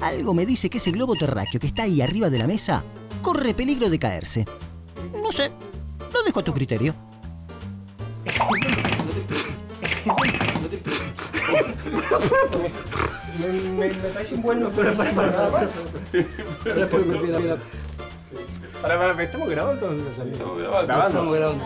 Algo me dice que ese globo terráqueo que está ahí arriba de la mesa corre peligro de caerse. No sé, lo dejo a tu criterio. Me, me parece un buen para, para, para, para, para. Para, para, ¿estamos grabando entonces? Estamos grabando. Estamos grabando.